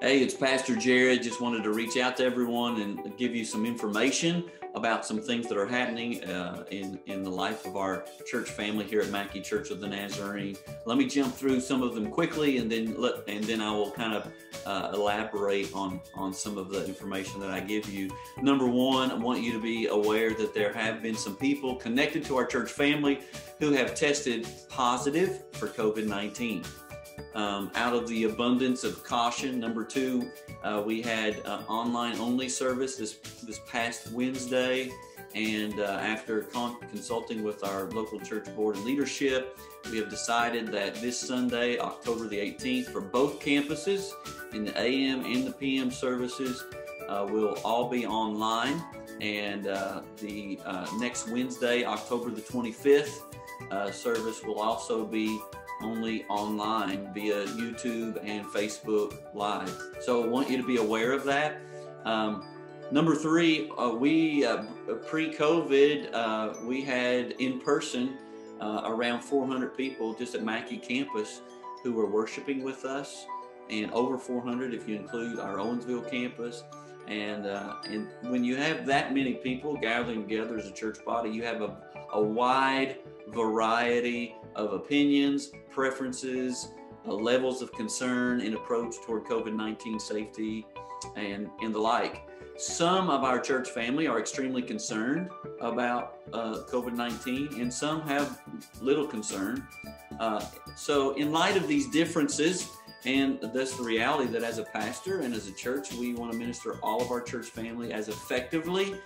Hey, it's Pastor Jared. Just wanted to reach out to everyone and give you some information about some things that are happening uh, in in the life of our church family here at Mackey Church of the Nazarene. Let me jump through some of them quickly, and then let and then I will kind of uh, elaborate on on some of the information that I give you. Number one, I want you to be aware that there have been some people connected to our church family who have tested positive for COVID nineteen. Um, out of the abundance of caution. Number two, uh, we had uh, online only service this this past Wednesday, and uh, after con- consulting with our local church board and leadership, we have decided that this Sunday, October the 18th, for both campuses, in the AM and the PM services, uh, will all be online, and uh, the uh, next Wednesday, October the 25th, service will also be only online via YouTube and Facebook Live. So I want you to be aware of that. Um, number three, uh, we uh, pre-COVID uh, we had in person uh, around 400 people just at Mackey campus who were worshiping with us, and over 400 if you include our Owensville campus. And uh, and when you have that many people gathering together as a church body, you have a, a wide variety of opinions, preferences, uh, levels of concern and approach toward COVID 19 safety, and, and the like. Some of our church family are extremely concerned about uh, COVID 19, and some have little concern. Uh, so, in light of these differences, and that's the reality that as a pastor and as a church, we want to minister all of our church family as effectively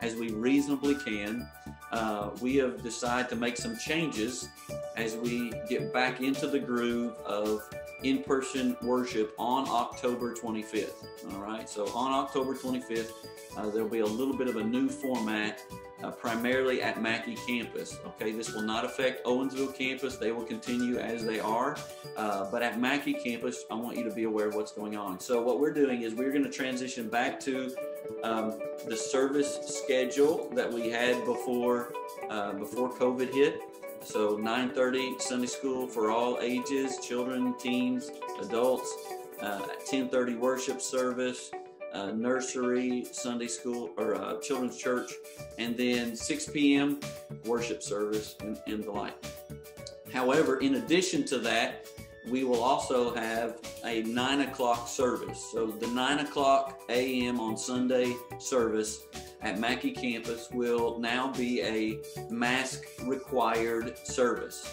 as we reasonably can. Uh, we have decided to make some changes as we get back into the groove of in person worship on October 25th. All right, so on October 25th, uh, there'll be a little bit of a new format. Uh, primarily at Mackey campus. Okay, this will not affect Owensville campus. They will continue as they are. Uh, but at Mackey campus, I want you to be aware of what's going on. So what we're doing is we're going to transition back to um, the service schedule that we had before uh, before COVID hit. So 9:30 Sunday school for all ages, children, teens, adults. 10:30 uh, worship service, uh, nursery, Sunday school, or uh, children's church, and then 6 p.m. worship service and, and the like. However, in addition to that, we will also have a 9 o'clock service. So the 9 o'clock a.m. on Sunday service at Mackey campus will now be a mask required service.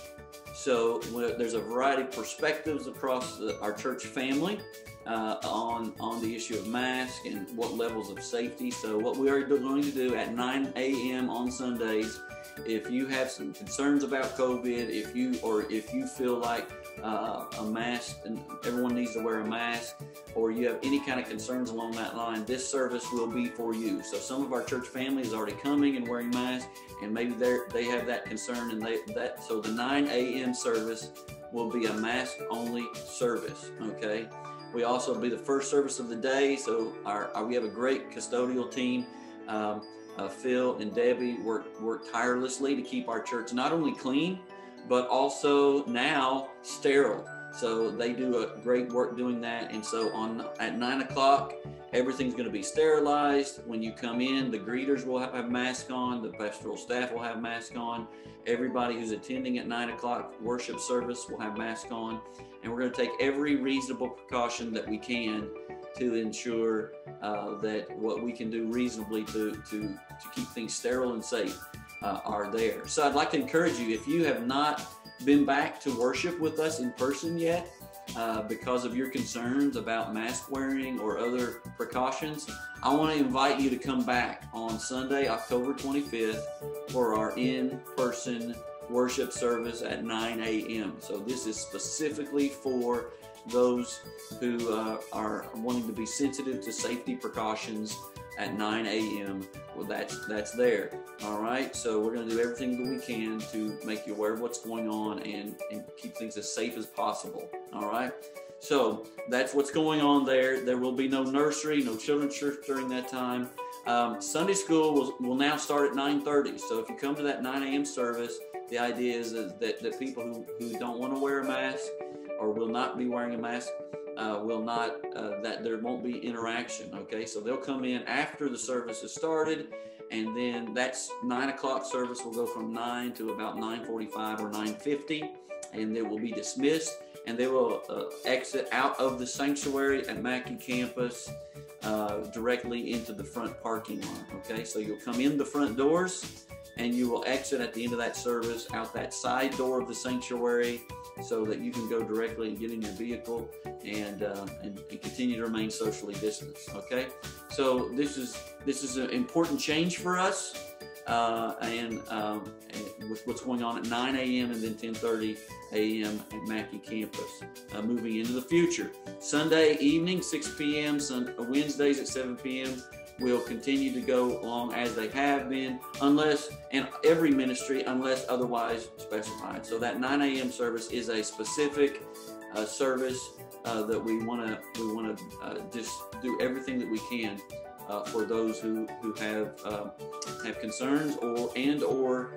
So there's a variety of perspectives across the, our church family uh, on on the issue of mask and what levels of safety. So what we are going to do at 9 a.m. on Sundays, if you have some concerns about COVID, if you or if you feel like uh, a mask and everyone needs to wear a mask, or you have any kind of concerns along that line, this service will be for you. So some of our church family is already coming and wearing masks, and maybe they they have that concern, and they that so the 9 a.m. service will be a mask only service. Okay. We also be the first service of the day. So our, our we have a great custodial team. Um, uh, Phil and Debbie work work tirelessly to keep our church not only clean, but also now sterile. So they do a great work doing that. And so on at nine o'clock, everything's going to be sterilized. When you come in, the greeters will have, masks on. The pastoral staff will have masks on. Everybody who's attending at nine o'clock worship service will have masks on and we're going to take every reasonable precaution that we can to ensure uh, that what we can do reasonably to, to, to keep things sterile and safe uh, are there. So I'd like to encourage you, if you have not been back to worship with us in person yet, uh, because of your concerns about mask wearing or other precautions, I want to invite you to come back on Sunday, October 25th for our in person worship service at 9 a.m. So this is specifically for those who uh, are wanting to be sensitive to safety precautions at 9 a.m. Well, that's that's there. All right. So we're going to do everything that we can to make you aware of what's going on and, and keep things as safe as possible. All right. So that's what's going on there. There will be no nursery, no children's church during that time. Um, Sunday school will, will now start at 9:30. So if you come to that 9 a.m. service, the idea is, is that, that people who, who don't want to wear a mask or will not be wearing a mask uh, will not uh, that there won't be interaction. Okay, so they'll come in after the service has started, and then that's nine o'clock service will go from nine to about nine forty-five or nine fifty, and they will be dismissed, and they will uh, exit out of the sanctuary at Mackey campus. Uh, directly into the front parking lot. Okay, so you'll come in the front doors and you will exit at the end of that service out that side door of the sanctuary so that you can go directly and get in your vehicle and, uh, and, and continue to remain socially distanced. Okay, so this is this is an important change for us, uh, and, um, and, with what's going on at 9 a.m. and then 10:30 a.m. at Mackey campus. Uh, moving into the future, Sunday evening 6 p.m. Sun, Wednesdays at 7 p.m will continue to go along as they have been, unless, and every ministry, unless otherwise specified. So that 9 a.m. service is a specific uh, service uh, that we want to we want to uh, just do everything that we can uh, for those who who have uh, have concerns or and or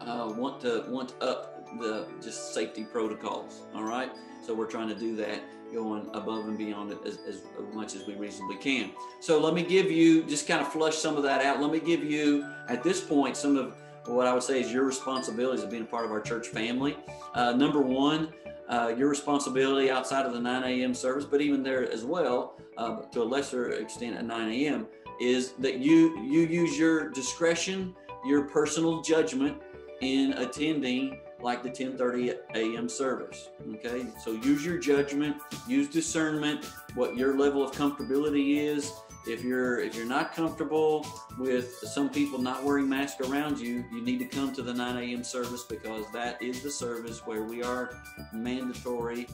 uh, want to want up the just safety protocols. All right, so we're trying to do that going above and beyond it as, as much as we reasonably can. So let me give you, just kind of flush some of that out. Let me give you, at this point, some of what I would say is your responsibilities of being a part of our church family. Uh, number one, uh, your responsibility outside of the 9 a.m. service, but even there as well, uh, to a lesser extent at 9 a.m., is that you you use your discretion, your personal judgment in attending like the 10:30 a.m. service. Okay, so use your judgment, use discernment, what your level of comfortability is. If you're if you're not comfortable with some people not wearing masks around you, you need to come to the 9 a.m. service because that is the service where we are mandatory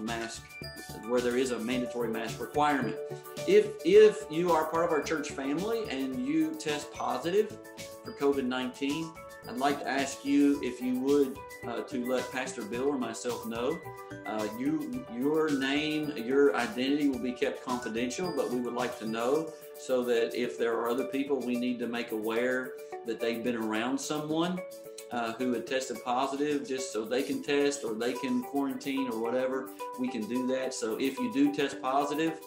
mask where there is a mandatory mask requirement. If if you are part of our church family and you test positive for COVID-19, I'd like to ask you if you would uh, to let Pastor Bill or myself know. Uh, you, your name, your identity will be kept confidential, but we would like to know so that if there are other people we need to make aware that they've been around someone uh, who had tested positive, just so they can test or they can quarantine or whatever, we can do that. So if you do test positive,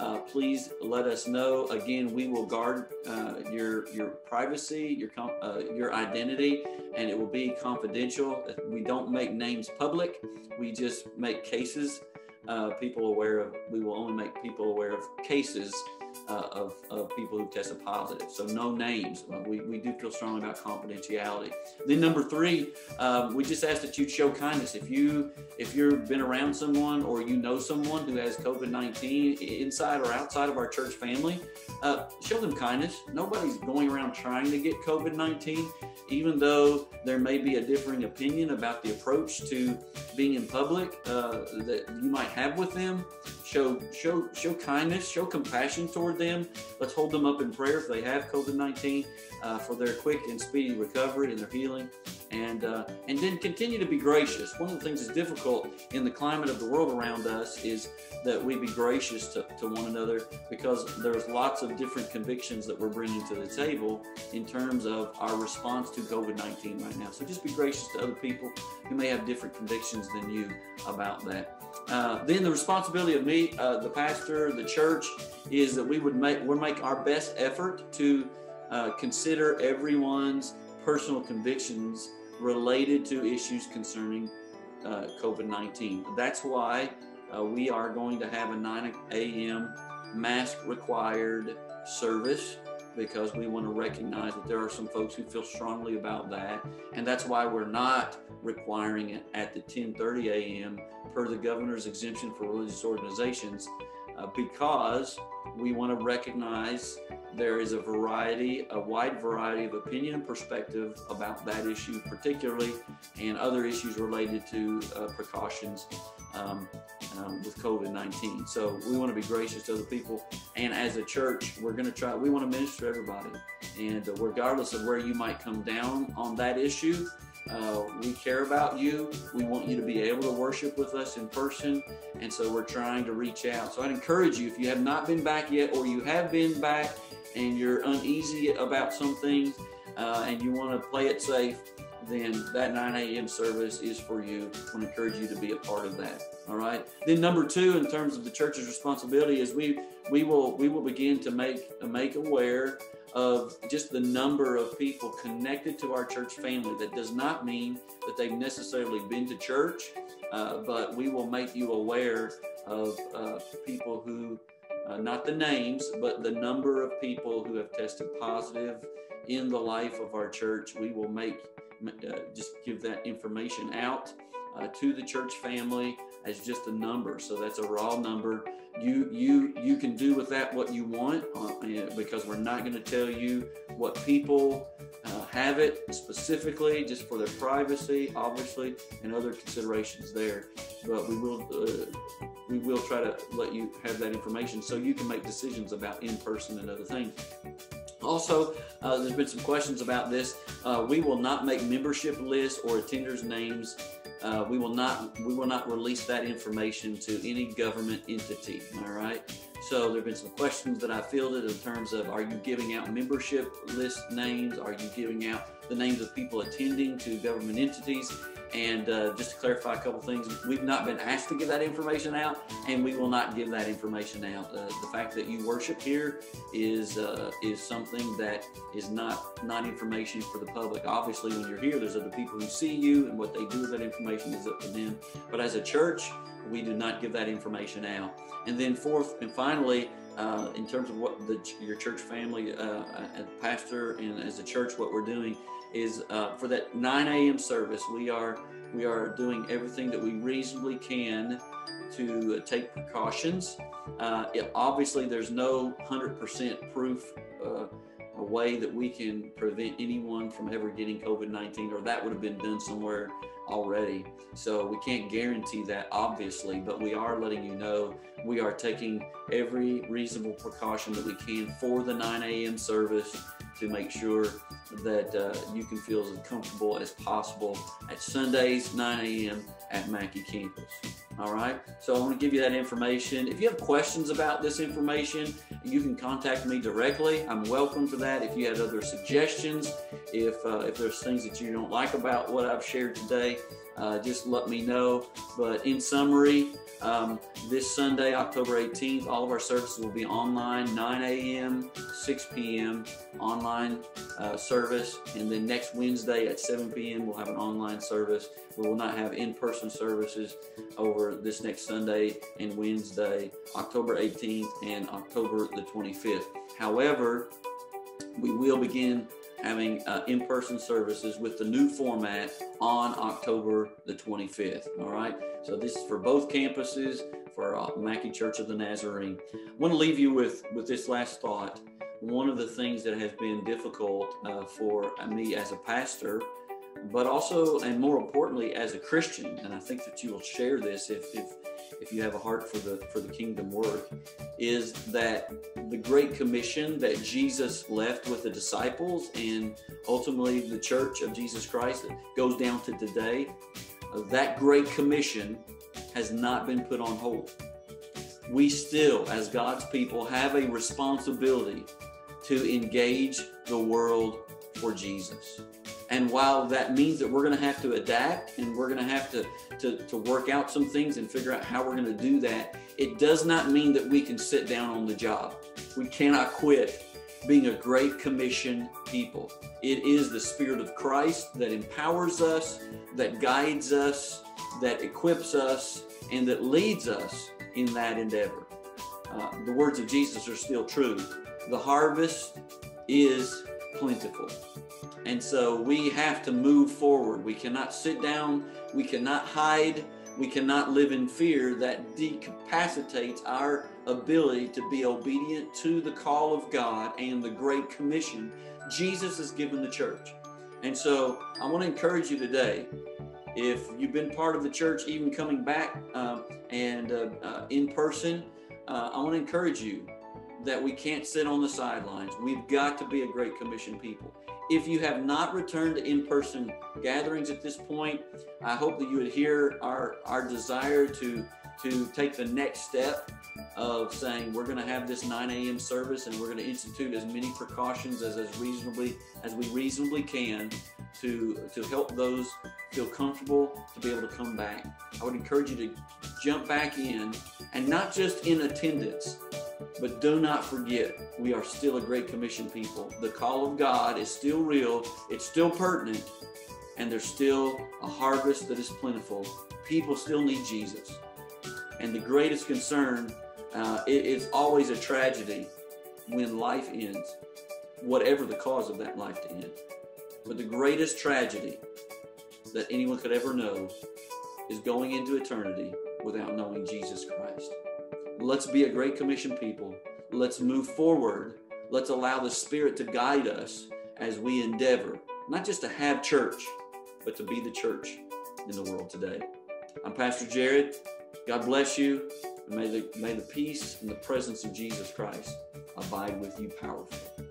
uh, please let us know. Again, we will guard uh, your your privacy, your uh, your identity, and it will be confidential. We don't make names public. We just make cases uh, people aware of. We will only make people aware of cases uh, of, of people who tested positive. So no names. Uh, we, we do feel strongly about confidentiality. Then number three, um, we just ask that you show kindness. If you if you've been around someone or you know someone who has COVID-19 inside or outside of our church family, uh, show them kindness. Nobody's going around trying to get COVID-19, even though there may be a differing opinion about the approach to being in public uh, that you might have with them show show show kindness, show compassion toward them. Let's hold them up in prayer if they have COVID nineteen uh, for their quick and speedy recovery and their healing, and uh, and then continue to be gracious. One of the things that's difficult in the climate of the world around us is that we be gracious to, to one another because there's lots of different convictions that we're bringing to the table in terms of our response to COVID nineteen right now. So just be gracious to other people who may have different convictions than you about that. Uh, then the responsibility of me, uh, the pastor, the church, is that we would make we make our best effort to uh, consider everyone's personal convictions related to issues concerning uh, COVID nineteen. That's why uh, we are going to have a 9 a.m. mask required service because we want to recognize that there are some folks who feel strongly about that and that's why we're not requiring it at the 10:30 a.m. per the governor's exemption for religious organizations uh, because we want to recognize there is a variety, a wide variety of opinion and perspective about that issue, particularly, and other issues related to uh, precautions um, um, with COVID 19. So we want to be gracious to other people. And as a church, we're going to try, we want to minister to everybody. And regardless of where you might come down on that issue, uh, we care about you. We want you to be able to worship with us in person. And so we're trying to reach out. So I'd encourage you, if you have not been back yet or you have been back and you're uneasy about some things uh, and you want to play it safe, then that 9 a.m. service is for you. I want to encourage you to be a part of that. All right. Then number two, in terms of the church's responsibility, is we we will we will begin to make make aware of just the number of people connected to our church family. That does not mean that they've necessarily been to church, uh, but we will make you aware of uh, people who, uh, not the names, but the number of people who have tested positive in the life of our church. We will make uh, just give that information out uh, to the church family as just a number. So that's a raw number. You you you can do with that what you want uh, because we're not going to tell you what people uh, have it specifically just for their privacy, obviously, and other considerations there. But we will uh, we will try to let you have that information so you can make decisions about in person and other things. Also, uh, there's been some questions about this. Uh, we will not make membership lists or attenders' names. Uh, we will not we will not release that information to any government entity. All right. So there have been some questions that I fielded in terms of are you giving out membership list names? Are you giving out the names of people attending to government entities? And uh, just to clarify a couple things, we've not been asked to give that information out, and we will not give that information out. Uh, the fact that you worship here is uh, is something that is not not information for the public. Obviously, when you're here, there's other people who see you, and what they do with that information is up to them. But as a church, we do not give that information out. And then fourth and finally, uh, in terms of what the, your church family, uh, as pastor and as a church, what we're doing is uh, for that 9 a.m. service. We are we are doing everything that we reasonably can to uh, take precautions. Uh, it, obviously, there's no 100% proof uh, a way that we can prevent anyone from ever getting COVID 19, or that would have been done somewhere already. So we can't guarantee that, obviously, but we are letting you know we are taking every reasonable precaution that we can for the 9 a.m. service to make sure that uh, you can feel as comfortable as possible at Sundays, 9 a.m. at Mackey campus. All right. So I want to give you that information. If you have questions about this information, you can contact me directly. I'm welcome for that. If you had other suggestions, if uh, if there's things that you don't like about what I've shared today, uh, just let me know. But in summary, um, this Sunday, October 18th, all of our services will be online, 9 a.m., 6 p.m. online uh, service. And then next Wednesday at 7 p.m., we'll have an online service. We will not have in person services over this next Sunday and Wednesday, October 18th and October the 25th. However, we will begin having uh, in-person services with the new format on October the 25th. All right. So this is for both campuses for uh, Mackey Church of the Nazarene. I want to leave you with with this last thought. One of the things that has been difficult uh, for me as a pastor, but also and more importantly as a Christian, and I think that you will share this if if if you have a heart for the for the kingdom work, is that the great commission that Jesus left with the disciples and ultimately the church of Jesus Christ that goes down to today, uh, that great commission has not been put on hold. We still, as God's people, have a responsibility to engage the world for Jesus. And while that means that we're going to have to adapt and we're going to have to, to, to work out some things and figure out how we're going to do that, it does not mean that we can sit down on the job. We cannot quit being a great commission people. It is the Spirit of Christ that empowers us, that guides us, that equips us, and that leads us in that endeavor. Uh, the words of Jesus are still true. The harvest is plentiful. And so we have to move forward. We cannot sit down, we cannot hide, we cannot live in fear that decapacitates our ability to be obedient to the call of God and the Great Commission Jesus has given the church. And so I want to encourage you today if you've been part of the church, even coming back um, and uh, uh, in person, uh, I want to encourage you that we can't sit on the sidelines. We've got to be a Great Commission people. If you have not returned to in-person gatherings at this point, I hope that you hear our, our desire to, to take the next step of saying we're going to have this 9 a.m. service and we're going to institute as many precautions as, as reasonably as we reasonably can to, to help those feel comfortable to be able to come back. I would encourage you to jump back in and not just in attendance, but do not forget, we are still a Great Commission people. The call of God is still real, it's still pertinent, and there's still a harvest that is plentiful. People still need Jesus. And the greatest concern uh, it, it's always a tragedy when life ends, whatever the cause of that life to end. But the greatest tragedy that anyone could ever know is going into eternity without knowing Jesus Christ. Let's be a Great Commission people. Let's move forward. Let's allow the Spirit to guide us as we endeavor, not just to have church, but to be the church in the world today. I'm Pastor Jared. God bless you. And may the, may the peace and the presence of Jesus Christ abide with you powerfully.